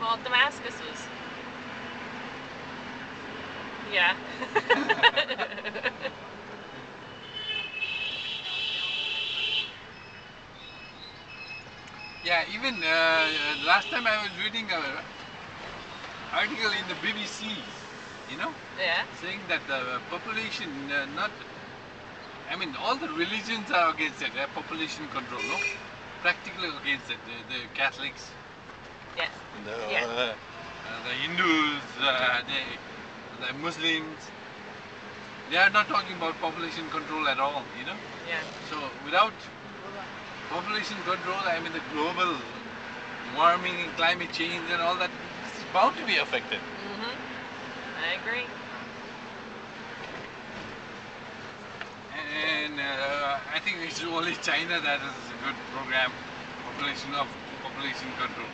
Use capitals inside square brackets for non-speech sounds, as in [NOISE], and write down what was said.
Well, Damascus was. Yeah. [LAUGHS] Yeah, even uh, last time I was reading an article in the BBC, you know, yeah. saying that the population uh, not, I mean, all the religions are against it, uh, population control, no? Practically against it. The, the Catholics. The, Yeah. uh, the Hindus, uh, the, the Muslims, they are not talking about population control at all, you know? Yeah. So without population control, I mean the global warming and climate change and all that, this is bound to be affected. Mhm. I agree. And uh, I think it's only China that has a good program, population of population control.